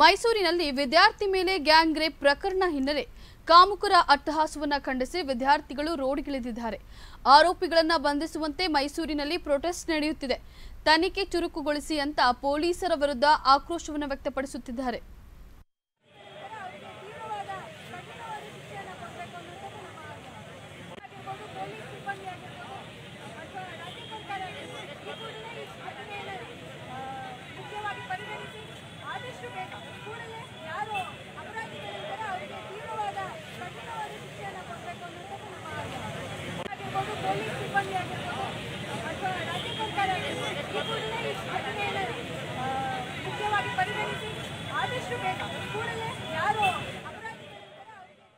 ಮೈಸೂರಿನಲ್ಲಿ ವಿದ್ಯಾರ್ಥಿ ಮೇಲೆ ಗ್ಯಾಂಗ್ ರೇಪ್ ಪ್ರಕರಣ ಹಿನ್ನೆಲೆ ಕಾಮುಕರ ಅಟ್ಟಹಾಸವನ್ನು ಖಂಡಿಸಿ ವಿದ್ಯಾರ್ಥಿಗಳು ರೋಡ್ಗಿಳಿದಿದ್ದಾರೆ. ಆರೋಪಿಗಳನ್ನು ಬಂಧಿಸುವಂತೆ ಮೈಸೂರಿನಲ್ಲಿ ಪ್ರೊಟೆಸ್ಟ್ ನಡೆಯುತ್ತಿದೆ. ತನಿಖೆ ಚುರುಕುಗೊಳಿಸಿ ಅಂತ ಪೊಲೀಸರ ವಿರುದ್ಧ ಆಕ್ರೋಶವನ್ನು ವ್ಯಕ್ತಪಡಿಸುತ್ತಿದ್ದಾರೆ. ಆಗ್ರಹ. ಆಗಿರ್ಬೋದು ಪೊಲೀಸ್ ಸಿಬ್ಬಂದಿ ಆಗಿರ್ಬೋದು ಅಥವಾ ರಾಜ್ಯ ಸರ್ಕಾರ ಆಗಿರ್ಬೋದು ಈ ಕೂಡಲೇ ಈ ಘಟನೆಯನ್ನು